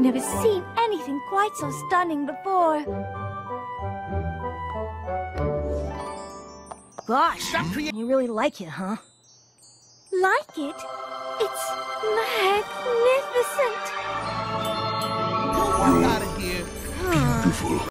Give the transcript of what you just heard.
never seen anything quite so stunning before. Gosh, hmm? you really like it, huh? Like it? It's magnificent! Walk out of here! Beautiful.